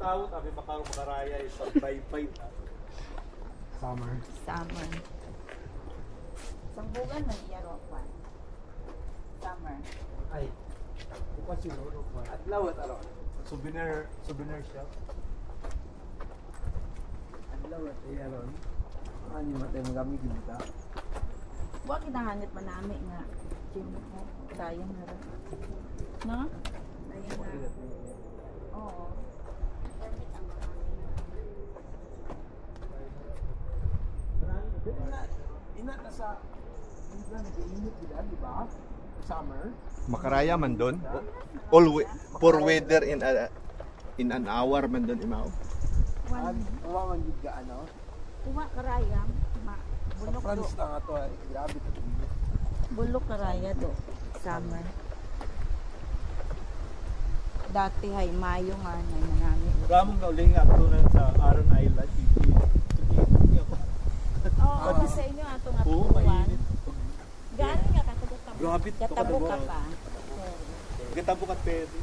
tao, sabi makaro makaraya is pagpay-pay na. Summer. Summer. Sambugan ro kwan. Summer. Ay. Bukas pa. Adlaw at aron. Souvenir, souvenir shop. Adlaw at iyaron. Ano matay magamit kita? Wa kinahangit man nami nga. Gym mo. Sayang na rin. No? Ina, ina na sa nag-iinit sila, di ba? Summer. Makaraya man doon. All we, for weather in a, in an hour man doon imaw. Uwa man ka ano. Uma karaya. Ma. Sa Bulok do. France na nga to ay grabe ka. Bulok karaya do. Summer. Dati hay Mayo nga na manami. Ramong na uling nga sa Aron Island. Hindi. Hindi ako. Oo, sa inyo ato nga Oo, tuwan. mainit. Gano'n nga katabo ka Grabe Katabo ka katabo. pa. Gatabo ka pwede.